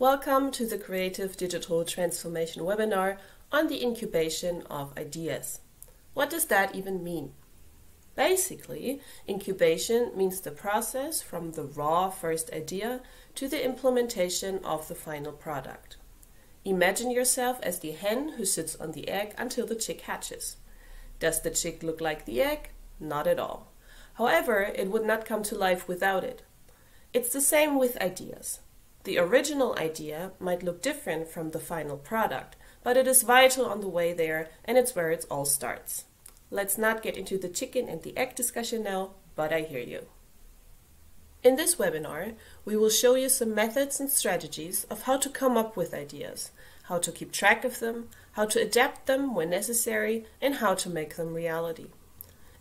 Welcome to the Creative Digital Transformation webinar on the incubation of ideas. What does that even mean? Basically, incubation means the process from the raw first idea to the implementation of the final product. Imagine yourself as the hen who sits on the egg until the chick hatches. Does the chick look like the egg? Not at all. However, it would not come to life without it. It's the same with ideas. The original idea might look different from the final product, but it is vital on the way there and it's where it all starts. Let's not get into the chicken and the egg discussion now, but I hear you. In this webinar, we will show you some methods and strategies of how to come up with ideas, how to keep track of them, how to adapt them when necessary, and how to make them reality.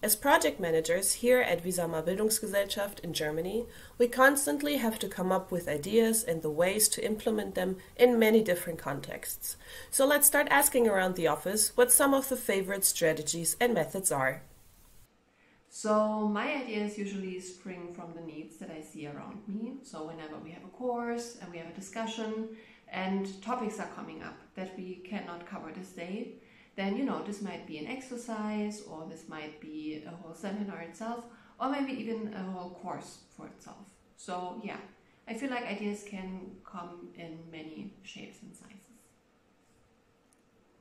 As project managers here at Wisamar Bildungsgesellschaft in Germany, we constantly have to come up with ideas and the ways to implement them in many different contexts. So let's start asking around the office what some of the favorite strategies and methods are. So my ideas usually spring from the needs that I see around me. So whenever we have a course and we have a discussion and topics are coming up that we cannot cover this day, then you know this might be an exercise or this might be a whole seminar itself or maybe even a whole course for itself. So yeah i feel like ideas can come in many shapes and sizes.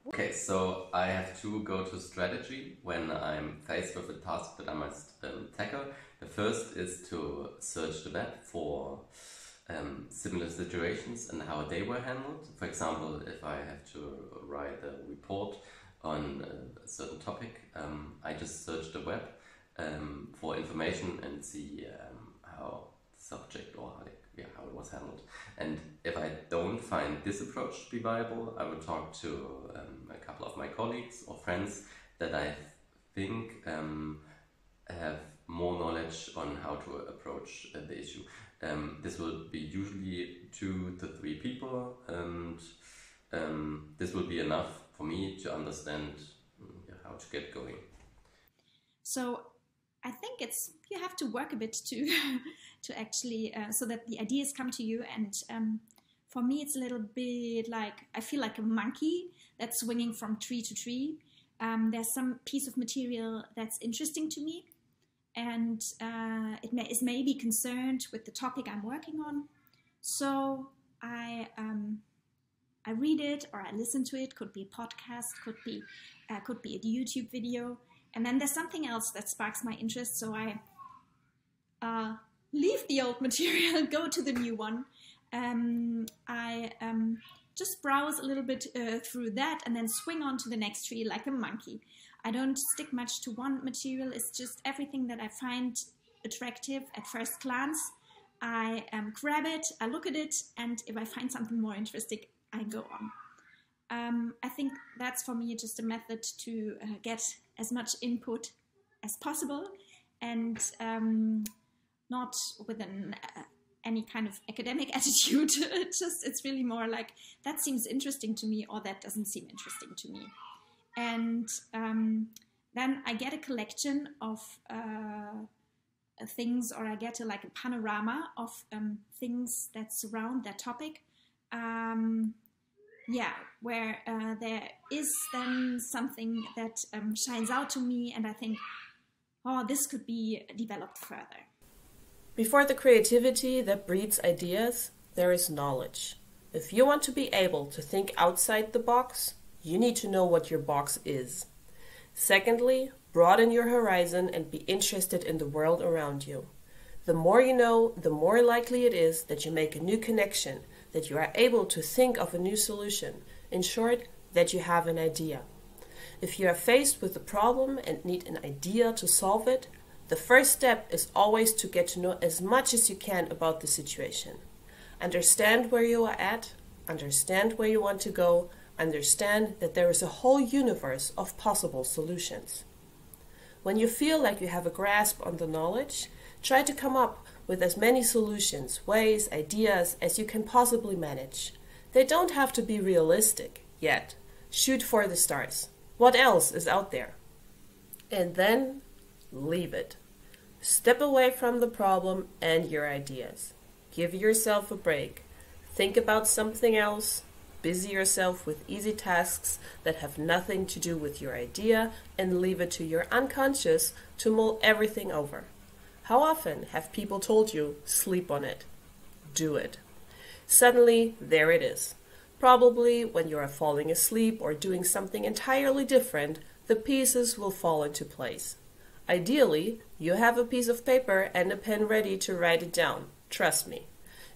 Okay so i have to go to strategy when i'm faced with a task that i must um, tackle. The first is to search the web for um, similar situations and how they were handled. For example, if I have to write a report on a certain topic, um, I just search the web um, for information and see um, how the subject or how, yeah, how it was handled. And if I don't find this approach to be viable, I will talk to um, a couple of my colleagues or friends that I think um, have more knowledge on how to approach uh, the issue. Um, this will be usually two to three people, and this will be enough for me to understand mm, how to get going. So I think it's you have to work a bit to to actually uh, so that the ideas come to you. And um, for me, it's a little bit like I feel like a monkey that's swinging from tree to tree. Um, there's some piece of material that's interesting to me, and uh, it may, is maybe concerned with the topic I'm working on. So I um, I read it or I listen to it. Could be a podcast, could be uh, could be a YouTube video, and then there's something else that sparks my interest. So I uh, leave the old material, go to the new one. Um, I um, just browse a little bit uh, through that, and then swing on to the next tree like a monkey. I don't stick much to one material. It's just everything that I find attractive at first glance. I um, grab it, I look at it, and if I find something more interesting, I go on. Um, I think that's for me just a method to uh, get as much input as possible and um, not with an, uh, any kind of academic attitude. it's just it's really more like that seems interesting to me or that doesn't seem interesting to me. And um, then I get a collection of uh, things or I get a, like a panorama of um, things that surround that topic. Um, yeah, where uh, there is then something that um, shines out to me, and I think, oh, this could be developed further. Before the creativity that breeds ideas, there is knowledge. If you want to be able to think outside the box, you need to know what your box is. Secondly, broaden your horizon and be interested in the world around you. The more you know, the more likely it is that you make a new connection that you are able to think of a new solution. In short, that you have an idea. If you are faced with a problem and need an idea to solve it, the first step is always to get to know as much as you can about the situation. Understand where you are at, understand where you want to go, understand that there is a whole universe of possible solutions. When you feel like you have a grasp on the knowledge, try to come up with as many solutions, ways, ideas as you can possibly manage. They don't have to be realistic yet. Shoot for the stars. What else is out there? And then leave it. Step away from the problem and your ideas. Give yourself a break. Think about something else, busy yourself with easy tasks that have nothing to do with your idea, and leave it to your unconscious to mull everything over. How often have people told you, sleep on it? Do it. Suddenly, there it is. Probably when you are falling asleep or doing something entirely different, the pieces will fall into place. Ideally, you have a piece of paper and a pen ready to write it down. Trust me.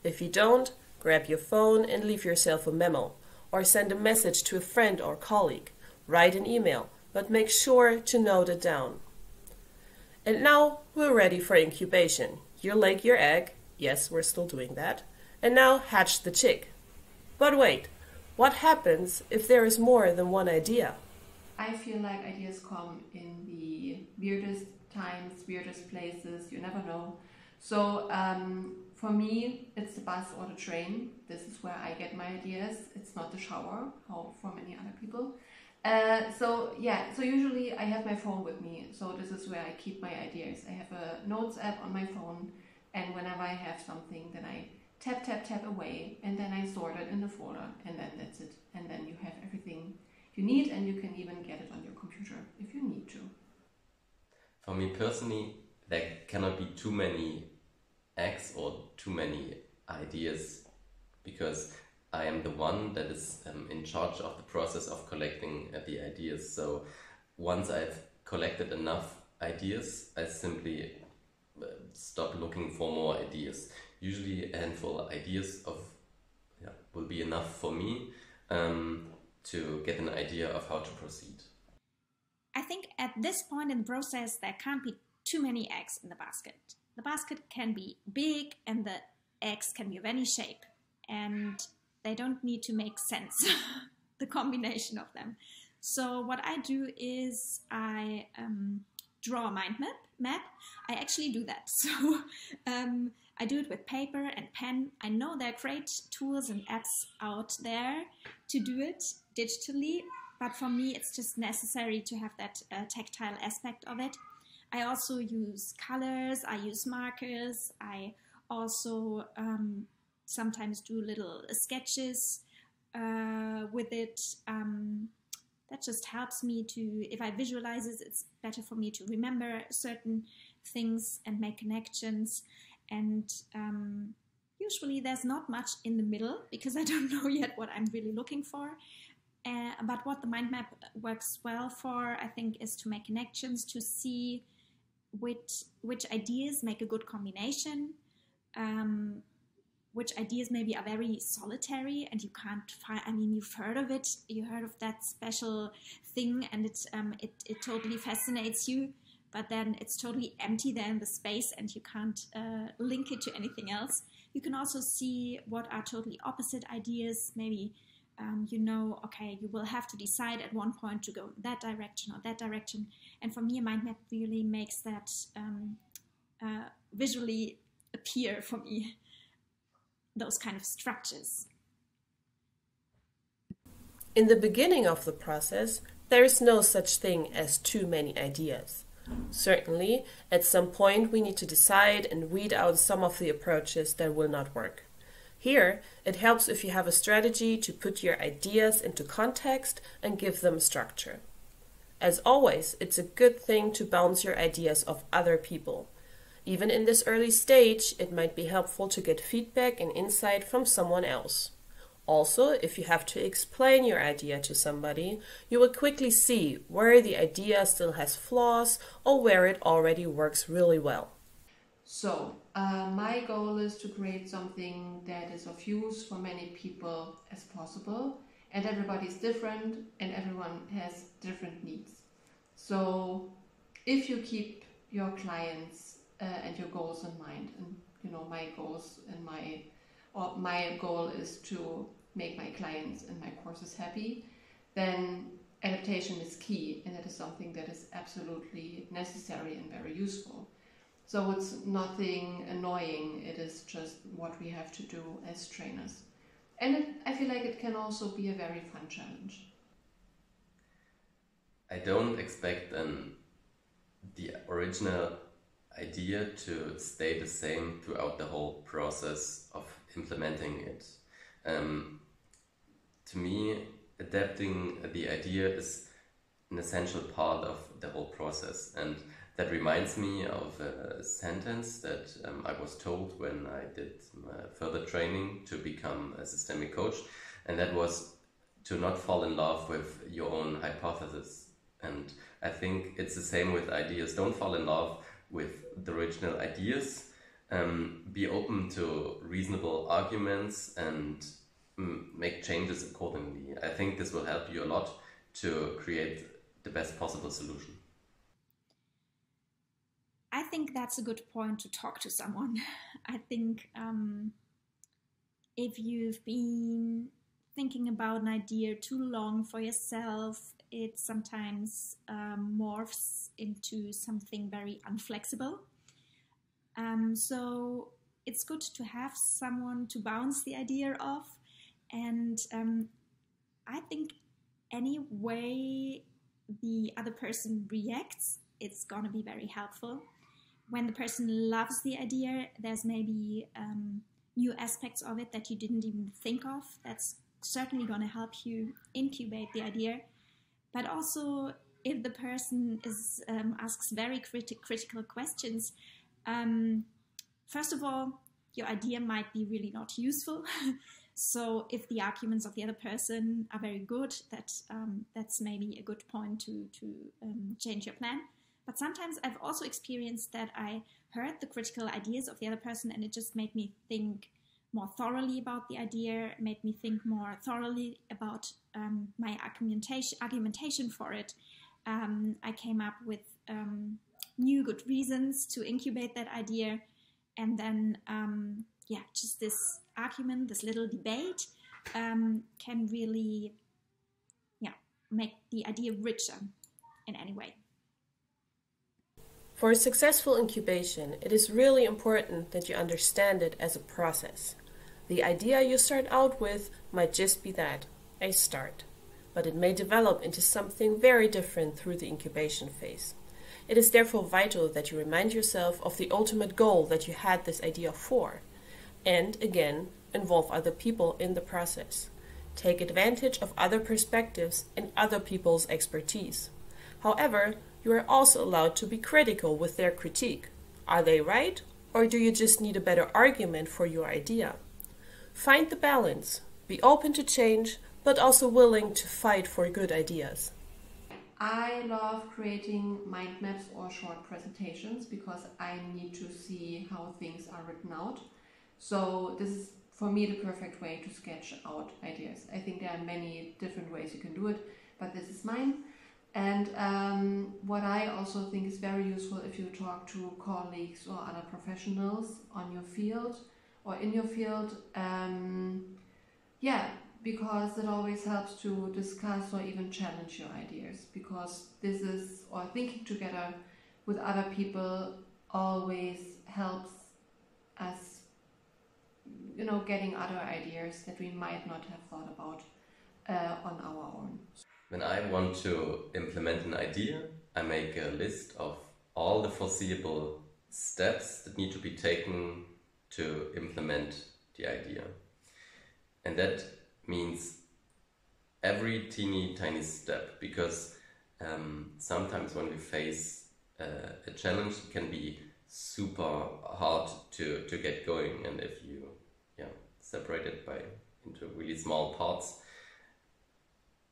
If you don't, grab your phone and leave yourself a memo, or send a message to a friend or colleague. Write an email, but make sure to note it down. And now we're ready for incubation. You lay your egg, yes, we're still doing that, and now hatch the chick. But wait, what happens if there is more than one idea? I feel like ideas come in the weirdest times, weirdest places, you never know. So um, for me, it's the bus or the train. This is where I get my ideas. It's not the shower, how for many other people. Uh, so yeah, so usually I have my phone with me. So this is where I keep my ideas. I have a notes app on my phone, and whenever I have something, then I tap tap tap away, and then I sort it in the folder, and then that's it. And then you have everything you need, and you can even get it on your computer if you need to. For me personally, there cannot be too many eggs or too many ideas because I am the one that is um, in charge of the process of collecting uh, the ideas. So once I've collected enough ideas, I simply uh, stop looking for more ideas. Usually, a handful of ideas of yeah, will be enough for me um, to get an idea of how to proceed. I think at this point in the process, there can't be too many eggs in the basket. The basket can be big and the eggs can be of any shape, and they don't need to make sense, the combination of them. So, what I do is I um, draw a mind map. map. I actually do that. So, um, I do it with paper and pen. I know there are great tools and apps out there to do it digitally, but for me, it's just necessary to have that uh, tactile aspect of it. I also use colors, I use markers, I also um, sometimes do little sketches uh, with it. Um, that just helps me to, if I visualize it, it's better for me to remember certain things and make connections. And um, usually there's not much in the middle because I don't know yet what I'm really looking for. Uh, but what the mind map works well for, I think, is to make connections, to see which which ideas make a good combination, um, which ideas maybe are very solitary and you can't find. I mean, you've heard of it, you heard of that special thing, and it um, it it totally fascinates you, but then it's totally empty there in the space, and you can't uh, link it to anything else. You can also see what are totally opposite ideas, maybe um, you know, okay, you will have to decide at one point to go that direction or that direction. And for me, a mind map really makes that um, uh, visually appear for me, those kind of structures. In the beginning of the process, there is no such thing as too many ideas. Certainly, at some point, we need to decide and weed out some of the approaches that will not work. Here, it helps if you have a strategy to put your ideas into context and give them structure. As always, it's a good thing to bounce your ideas off other people. Even in this early stage, it might be helpful to get feedback and insight from someone else. Also, if you have to explain your idea to somebody, you will quickly see where the idea still has flaws or where it already works really well. So, uh, my goal is to create something that is of use for many people as possible. And everybody's different and everyone has different needs. So, if you keep your clients uh, and your goals in mind, and you know, my goals and my or my goal is to make my clients and my courses happy, then adaptation is key and that is something that is absolutely necessary and very useful. So it's nothing annoying, it is just what we have to do as trainers. And it, I feel like it can also be a very fun challenge. I don't expect um, the original idea to stay the same throughout the whole process of implementing it. Um, to me, adapting the idea is an essential part of the whole process. And that reminds me of a sentence that um, I was told when I did further training to become a systemic coach, and that was to not fall in love with your own hypothesis. And I think it's the same with ideas. Don't fall in love with the original ideas. Um, be open to reasonable arguments and mm, make changes accordingly. I think this will help you a lot to create the best possible solution. I think that's a good point to talk to someone. I think um, if you've been thinking about an idea too long for yourself, it sometimes um, morphs into something very unflexible. Um, so it's good to have someone to bounce the idea off. And um, I think any way the other person reacts, it's going to be very helpful. When the person loves the idea, there's maybe um, new aspects of it that you didn't even think of. That's certainly going to help you incubate the idea. But also, if the person is um, asks very criti- critical questions, um, first of all, your idea might be really not useful. so if the arguments of the other person are very good, that um, that's maybe a good point to to um, change your plan. But sometimes I've also experienced that I heard the critical ideas of the other person, and it just made me think more thoroughly about the idea, made me think more thoroughly about um, my argumentation argumentation for it. Um, I came up with um, new good reasons to incubate that idea, and then um, yeah, just this argument, this little debate, um, can really yeah make the idea richer in any way. For a successful incubation, it is really important that you understand it as a process. The idea you start out with might just be that, a start, but it may develop into something very different through the incubation phase. It is therefore vital that you remind yourself of the ultimate goal that you had this idea for, and again, involve other people in the process. Take advantage of other perspectives and other people's expertise. However, you are also allowed to be critical with their critique. Are they right, or do you just need a better argument for your idea? Find the balance. Be open to change, but also willing to fight for good ideas. I love creating mind maps or short presentations because I need to see how things are written out. So, this is for me the perfect way to sketch out ideas. I think there are many different ways you can do it, but this is mine. And um, what I also think is very useful if you talk to colleagues or other professionals on your field or in your field, um, yeah, because it always helps to discuss or even challenge your ideas. Because this is, or thinking together with other people always helps us, you know, getting other ideas that we might not have thought about uh, on our own. When I want to implement an idea, I make a list of all the foreseeable steps that need to be taken to implement the idea. And that means every teeny tiny step because um, sometimes when we face uh, a challenge, it can be super hard to, to get going. And if you yeah, separate it by into really small parts,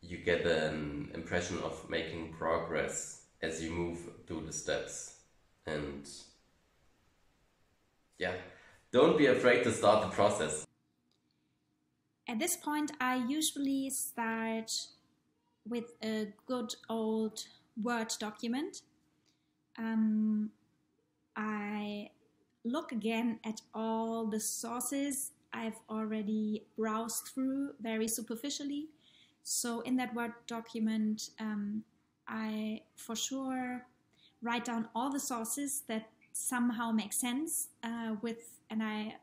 you get an impression of making progress as you move through the steps. And yeah, don't be afraid to start the process. At this point, I usually start with a good old Word document. Um, I look again at all the sources I've already browsed through very superficially so in that Word document, um, I for sure write down all the sources that somehow make sense uh, with, and I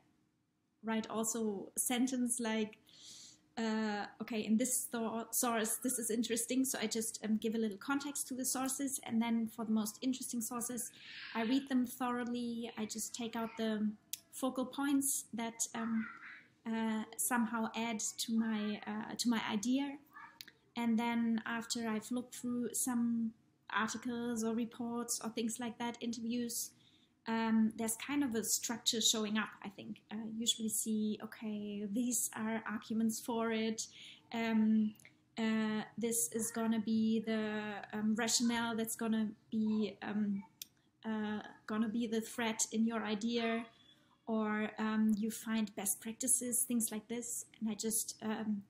write also a sentence like, uh, okay, in this source, this is interesting. So I just um, give a little context to the sources. And then for the most interesting sources, I read them thoroughly. I just take out the focal points that um, uh, somehow add to my uh, to my idea. And then after I've looked through some articles or reports or things like that, interviews, um, there's kind of a structure showing up. I think uh, usually see okay, these are arguments for it. Um, uh, this is gonna be the um, rationale that's gonna be um, uh, gonna be the threat in your idea, or um, you find best practices, things like this. And I just um,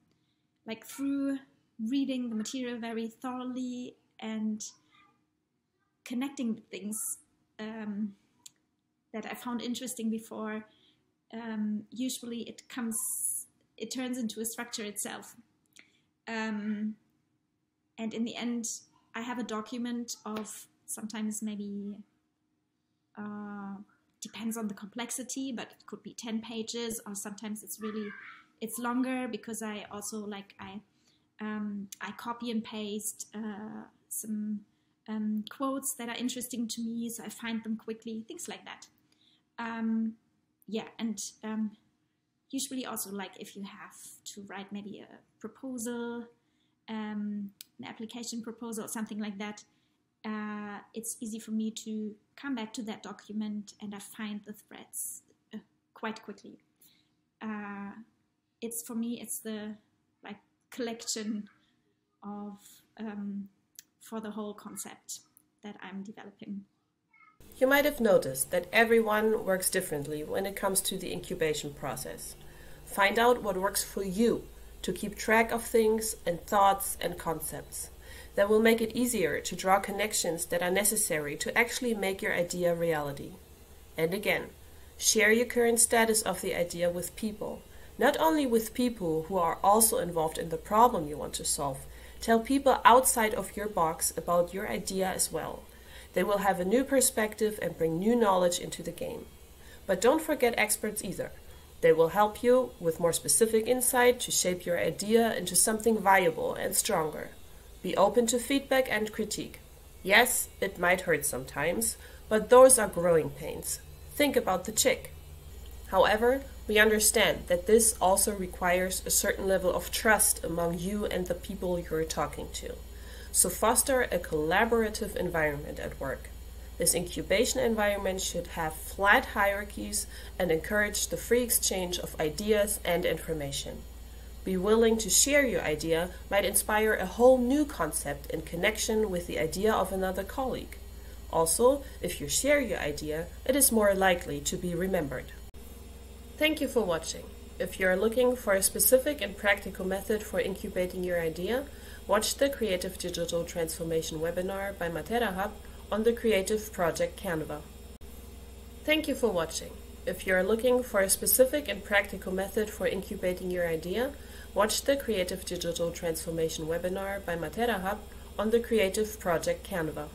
like through reading the material very thoroughly and connecting things um, that I found interesting before. Um, usually, it comes, it turns into a structure itself. Um, and in the end, I have a document of sometimes maybe uh, depends on the complexity, but it could be ten pages, or sometimes it's really it's longer because I also like I um, I copy and paste uh, some um, quotes that are interesting to me, so I find them quickly, things like that. Um, yeah, and um, usually also like if you have to write maybe a proposal, um, an application proposal, or something like that, uh, it's easy for me to come back to that document and I find the threads uh, quite quickly. Uh, it's for me, it's the like collection of um, for the whole concept that I'm developing. You might have noticed that everyone works differently when it comes to the incubation process. Find out what works for you to keep track of things and thoughts and concepts. That will make it easier to draw connections that are necessary to actually make your idea reality. And again, share your current status of the idea with people, not only with people who are also involved in the problem you want to solve. Tell people outside of your box about your idea as well. They will have a new perspective and bring new knowledge into the game. But don't forget experts either. They will help you with more specific insight to shape your idea into something viable and stronger. Be open to feedback and critique. Yes, it might hurt sometimes, but those are growing pains. Think about the chick. However, we understand that this also requires a certain level of trust among you and the people you're talking to. So foster a collaborative environment at work. This incubation environment should have flat hierarchies and encourage the free exchange of ideas and information. Be willing to share your idea might inspire a whole new concept in connection with the idea of another colleague. Also, if you share your idea, it is more likely to be remembered. Thank you for watching. If you are looking for a specific and practical method for incubating your idea, watch the Creative Digital Transformation webinar by Matera Hub on the creative project Canvas. Thank you for watching. If you are looking for a specific and practical method for incubating your idea, watch the Creative Digital Transformation webinar by Matera Hub on the creative project Canvas.